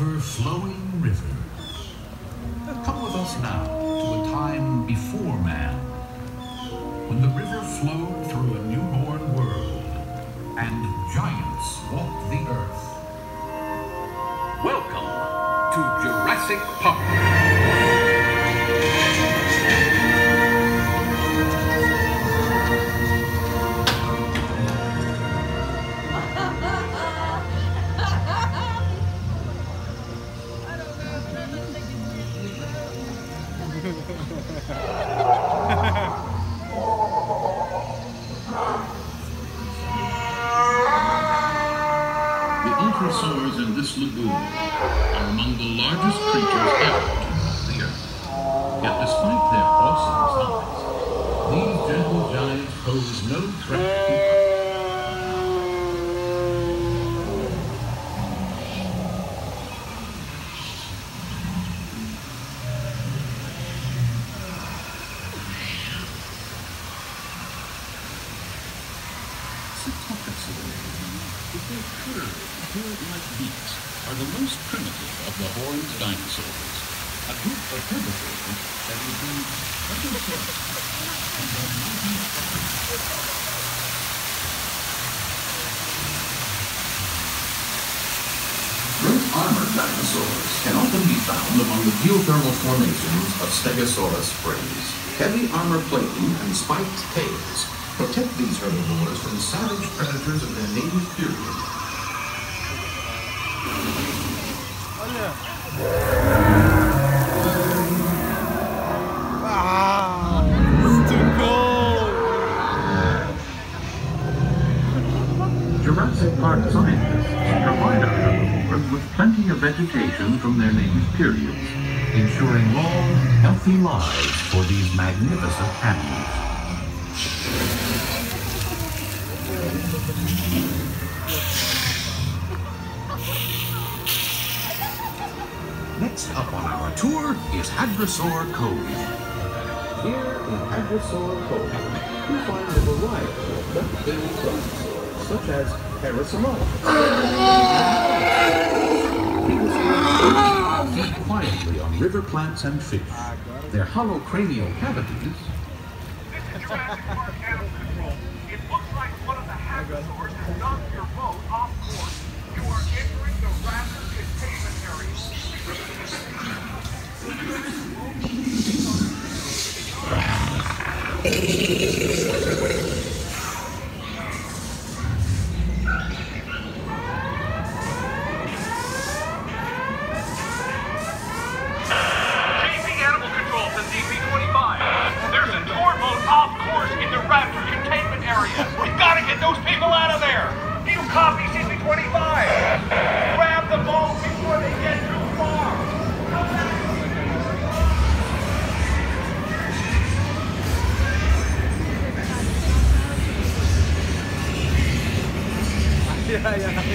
ever-flowing rivers. Come with us now to a time before man, when the river flowed Crocodiles in this lagoon are among the largest creatures ever to walk the earth. Yet despite their awesome size, these gentle giants pose no threat to us. Sit up, bird-like beaks, are the most primitive of the horned dinosaurs. A group of herbivores that be predators and the mighty Great armored dinosaurs can often be found among the geothermal formations of Stegosaurus springs. Heavy armor plating and spiked tails protect these herbivores from savage predators of their native period. Jurassic Park scientists provide our herbivores with plenty of vegetation from their native periods, ensuring long, healthy lives for these magnificent animals. Next up on our tour is Hadrosaur Cove. Here in Hadrosaur Cove, we find a variety of duck-billed dinosaurs, such as Parasaurolophus. These feed quietly on river plants and fish. Their hollow cranial cavities This is Jurassic Park Animal Control. It looks like one of the hadrosaurs has knocked your boat off course. You are entering the raptor containment area. Chasing Animal Control to ZP-25. There's a tour boat off course in the raptor containment area. We've got to get those people out of there. Do you copy ZP-25? いやいや。